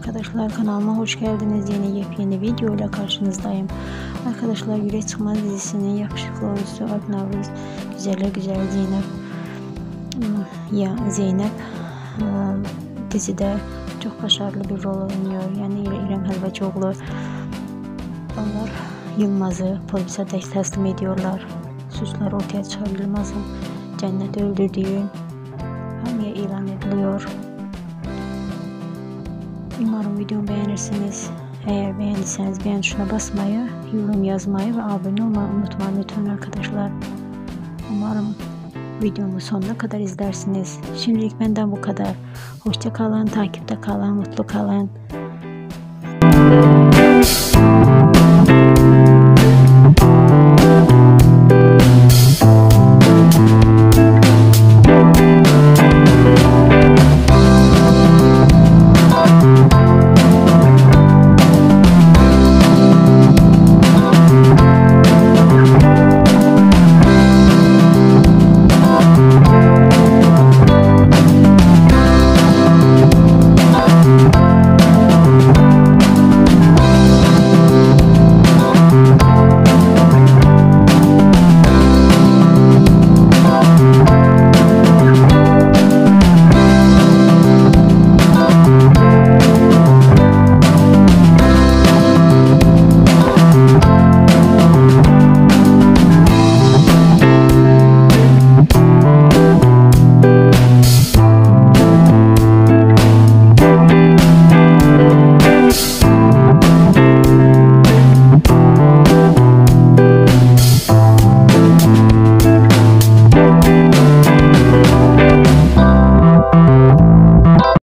arkadaşlar kanalıma hoş geldiniz. Yeni yepyeni video ile karşınızdayım. Arkadaşlar Yürek Çıkmaz dizisinin yakışıklı oyuncusu Alp Navruz güzeller güzel Zeynep ya Zeynep ıı, dizide çok başarılı bir rol oynuyor. Yani İrem Helvacıoğlu onlar Yılmaz'ı polise teslim ediyorlar. Suçlar ortaya çıkarılmasın. Cennet öldürdüğü hangi ilan ediliyor. Umarım videomu beğenirsiniz. Eğer beğendiyseniz beğen tuşuna basmayı, yorum yazmayı ve abone olmayı unutmayın lütfen arkadaşlar. Umarım videomu sonuna kadar izlersiniz. Şimdilik benden bu kadar. Hoşça kalın, takipte kalın, mutlu kalın.